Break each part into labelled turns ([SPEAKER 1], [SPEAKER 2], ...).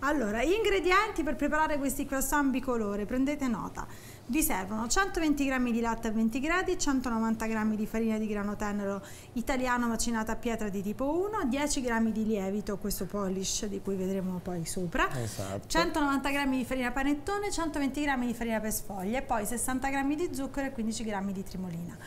[SPEAKER 1] Allora, gli ingredienti per preparare questi croissant bicolore, prendete nota. Vi servono 120 g di latte a 20 gradi, 190 g di farina di grano tenero italiano macinata a pietra di tipo 1, 10 g di lievito, questo polish di cui vedremo poi sopra,
[SPEAKER 2] Esatto.
[SPEAKER 1] 190 g di farina panettone, 120 g di farina per sfoglie, poi 60 g di zucchero e 15 g di trimolina.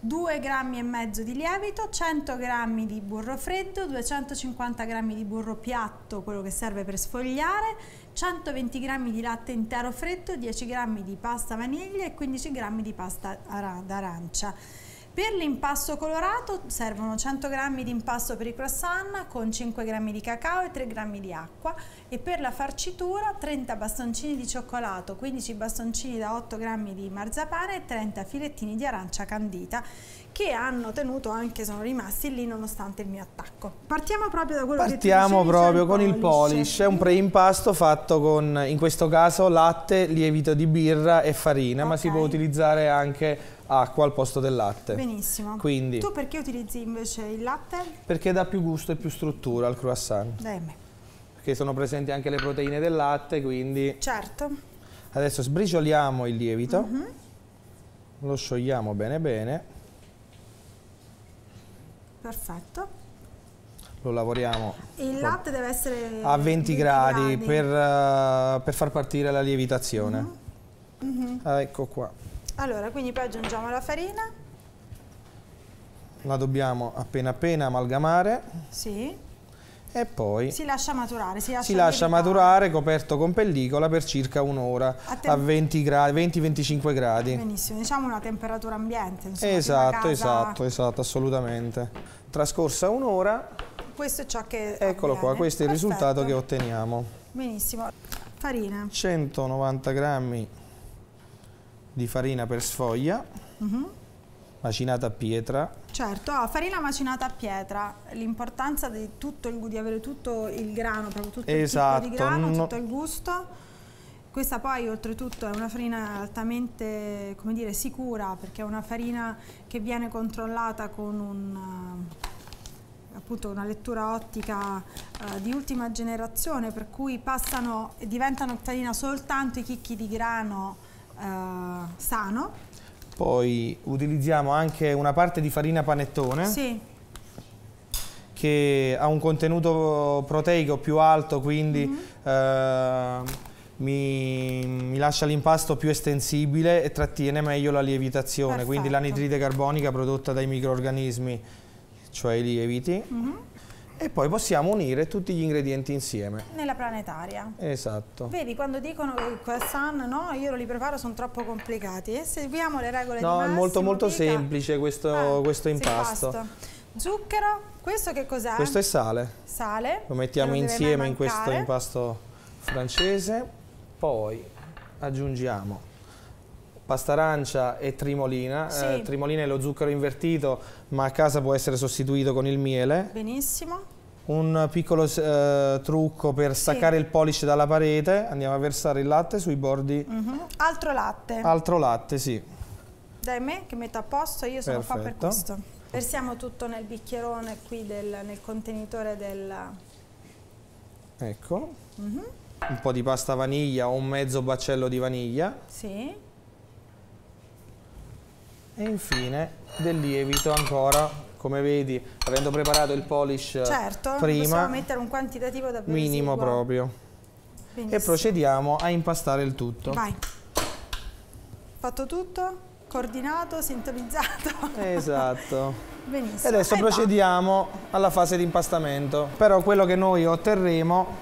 [SPEAKER 1] 2 grammi e mezzo di lievito, 100 g di burro freddo, 250 g di burro piatto, quello che serve per sfogliare, 120 g di latte intero freddo, 10 g di pasta vaniglia e 15 g di pasta ara- d'arancia. Per l'impasto colorato servono 100 g di impasto per i croissant con 5 g di cacao e 3 g di acqua. E per la farcitura 30 bastoncini di cioccolato, 15 bastoncini da 8 g di marzapane e 30 filettini di arancia candita che hanno tenuto anche, sono rimasti lì nonostante il mio attacco. Partiamo proprio da quello che tu
[SPEAKER 2] Partiamo
[SPEAKER 1] cioè
[SPEAKER 2] proprio con il polish, è un preimpasto fatto con, in questo caso, latte, lievito di birra e farina, ma si può utilizzare anche acqua al posto del latte.
[SPEAKER 1] Benissimo.
[SPEAKER 2] Quindi,
[SPEAKER 1] Tu perché utilizzi invece il latte?
[SPEAKER 2] perché dà più gusto e più struttura al croissant,
[SPEAKER 1] Dai
[SPEAKER 2] perché sono presenti anche le proteine del latte, quindi
[SPEAKER 1] Certo.
[SPEAKER 2] adesso sbricioliamo il lievito,
[SPEAKER 1] Mhm.
[SPEAKER 2] lo sciogliamo bene bene,
[SPEAKER 1] Perfetto.
[SPEAKER 2] lo lavoriamo
[SPEAKER 1] Il latte deve essere
[SPEAKER 2] a 20 gradi, Per, eh, per far partire la lievitazione.
[SPEAKER 1] Mhm.
[SPEAKER 2] Ah, ecco qua.
[SPEAKER 1] Allora, quindi poi aggiungiamo la farina.
[SPEAKER 2] La dobbiamo appena appena amalgamare
[SPEAKER 1] Sì.
[SPEAKER 2] E poi
[SPEAKER 1] Si lascia maturare, si lascia,
[SPEAKER 2] si lascia maturare coperto con pellicola per circa un'ora
[SPEAKER 1] A tem-
[SPEAKER 2] a 20 gradi, 20-25 gradi.
[SPEAKER 1] Benissimo, diciamo una temperatura ambiente. Insomma,
[SPEAKER 2] Esatto, esatto, esatto, assolutamente. Trascorsa un'ora,
[SPEAKER 1] Questo è ciò che
[SPEAKER 2] eccolo qua,
[SPEAKER 1] avviene.
[SPEAKER 2] questo è il risultato che otteniamo.
[SPEAKER 1] Benissimo. Farina.
[SPEAKER 2] 190 grammi di farina per sfoglia,
[SPEAKER 1] Mhm.
[SPEAKER 2] Macinata a pietra,
[SPEAKER 1] Certo, ah, farina macinata a pietra, l'importanza di, tutto il, di avere tutto il grano, proprio tutto
[SPEAKER 2] Esatto,
[SPEAKER 1] il tipo di grano,
[SPEAKER 2] no-
[SPEAKER 1] tutto il gusto. Questa poi oltretutto è una farina altamente, come dire, sicura perché è una farina che viene controllata con un, eh, appunto una lettura ottica eh, di ultima generazione per cui passano e diventano farina soltanto i chicchi di grano eh, sano.
[SPEAKER 2] Poi utilizziamo anche una parte di farina panettone.
[SPEAKER 1] Sì,
[SPEAKER 2] che ha un contenuto proteico più alto, quindi
[SPEAKER 1] Mhm.
[SPEAKER 2] eh, mi, mi lascia l'impasto più estensibile e trattiene meglio la lievitazione, quindi
[SPEAKER 1] Perfetto.
[SPEAKER 2] l'anidride carbonica prodotta dai microrganismi, cioè i lieviti.
[SPEAKER 1] Mhm.
[SPEAKER 2] E poi possiamo unire tutti gli ingredienti insieme.
[SPEAKER 1] nella planetaria.
[SPEAKER 2] Esatto.
[SPEAKER 1] Vedi, quando dicono che il croissant, no, io li preparo, sono troppo complicati. E seguiamo le regole di
[SPEAKER 2] No, è molto molto
[SPEAKER 1] dica-
[SPEAKER 2] semplice questo,
[SPEAKER 1] Ah,
[SPEAKER 2] questo impasto.
[SPEAKER 1] basta. Zucchero, questo che cos'è?
[SPEAKER 2] Questo è sale.
[SPEAKER 1] sale.
[SPEAKER 2] Lo mettiamo insieme in questo impasto francese, poi aggiungiamo pasta arancia e trimolina.
[SPEAKER 1] Sì.
[SPEAKER 2] Eh, trimolina è lo zucchero invertito, ma a casa può essere sostituito con il miele.
[SPEAKER 1] Benissimo.
[SPEAKER 2] Un piccolo eh, trucco per staccare il polish dalla parete, andiamo a versare il latte sui bordi.
[SPEAKER 1] Mhm. Altro latte.
[SPEAKER 2] Altro latte, sì.
[SPEAKER 1] Dai me che metto a posto, io sono qua per
[SPEAKER 2] Perfetto.
[SPEAKER 1] questo. Versiamo tutto nel bicchierone qui del- nel contenitore del...
[SPEAKER 2] Ecco.
[SPEAKER 1] Mhm.
[SPEAKER 2] Un po' di pasta vaniglia o un mezzo baccello di vaniglia.
[SPEAKER 1] Sì.
[SPEAKER 2] E infine del lievito ancora, come vedi, avendo preparato il polish
[SPEAKER 1] Certo,
[SPEAKER 2] prima,
[SPEAKER 1] possiamo mettere un quantitativo davvero
[SPEAKER 2] minimo
[SPEAKER 1] esiguo.
[SPEAKER 2] proprio.
[SPEAKER 1] Benissimo.
[SPEAKER 2] E procediamo a impastare il tutto.
[SPEAKER 1] Vai. Fatto tutto, coordinato, sintonizzato.
[SPEAKER 2] Esatto.
[SPEAKER 1] Benissimo.
[SPEAKER 2] E adesso
[SPEAKER 1] E va.
[SPEAKER 2] procediamo alla fase di impastamento. Però quello che noi otterremo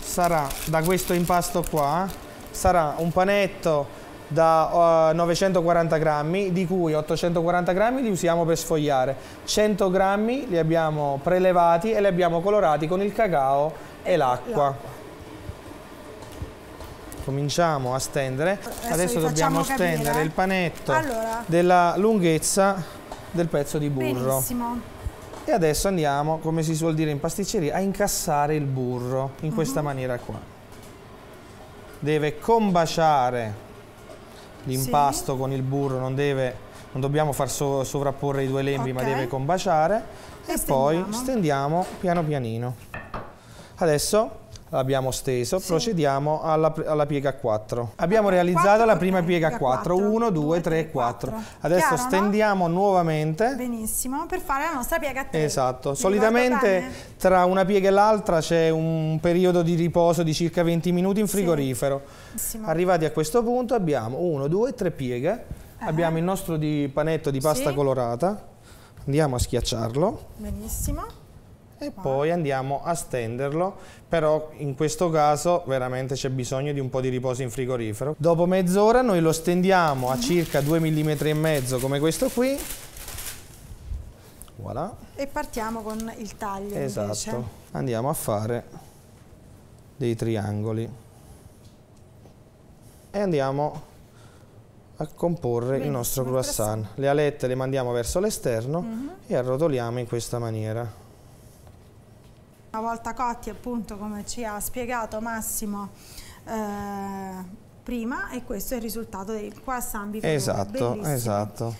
[SPEAKER 2] sarà da questo impasto qua, sarà un panetto da eh, 940 grammi, di cui 840 grammi li usiamo per sfogliare, 100 grammi li abbiamo prelevati e li abbiamo colorati con il cacao e l'acqua. Cominciamo a stendere.
[SPEAKER 1] Adesso
[SPEAKER 2] Adesso, dobbiamo
[SPEAKER 1] facciamo capire.
[SPEAKER 2] stendere il panetto
[SPEAKER 1] Allora.
[SPEAKER 2] della lunghezza del pezzo di burro.
[SPEAKER 1] Benissimo.
[SPEAKER 2] E adesso andiamo, come si suol dire in pasticceria, a incassare il burro in questa
[SPEAKER 1] Mhm.
[SPEAKER 2] maniera qua. Deve combaciare l'impasto con il burro, non, deve, non dobbiamo far so- sovrapporre i due lembi, ma
[SPEAKER 1] Ok.
[SPEAKER 2] deve combaciare.
[SPEAKER 1] E
[SPEAKER 2] E, poi
[SPEAKER 1] stendiamo.
[SPEAKER 2] stendiamo piano pianino. Adesso l'abbiamo steso, sì. procediamo alla, alla, piega a 4. Abbiamo okay, realizzato 4, la prima piega a 4, 1, 2, 3, 4. Adesso Chiaro, stendiamo no? nuovamente.
[SPEAKER 1] Benissimo, per fare la nostra piega a 3.
[SPEAKER 2] Esatto, Mi solitamente tra una piega e l'altra c'è un periodo di riposo di circa 20 minuti in frigorifero. Sì. Arrivati a questo punto abbiamo 1, 2, 3 pieghe, eh. abbiamo il nostro di panetto di pasta sì. colorata, andiamo a schiacciarlo.
[SPEAKER 1] Benissimo
[SPEAKER 2] e poi andiamo a stenderlo, però in questo caso veramente c'è bisogno di un po' di riposo in frigorifero. Dopo mezz'ora noi lo stendiamo a circa 2 mm e mezzo come questo qui. Voilà.
[SPEAKER 1] E partiamo con il taglio
[SPEAKER 2] Esatto.
[SPEAKER 1] Invece.
[SPEAKER 2] Andiamo a fare dei triangoli. E andiamo a comporre Benissimo, il nostro croissant. Le alette le mandiamo verso l'esterno mm -hmm. e arrotoliamo in questa maniera.
[SPEAKER 1] Una volta cotti appunto come ci ha spiegato Massimo eh, prima e questo è il risultato del croissant
[SPEAKER 2] Esatto, Bellissimo. esatto.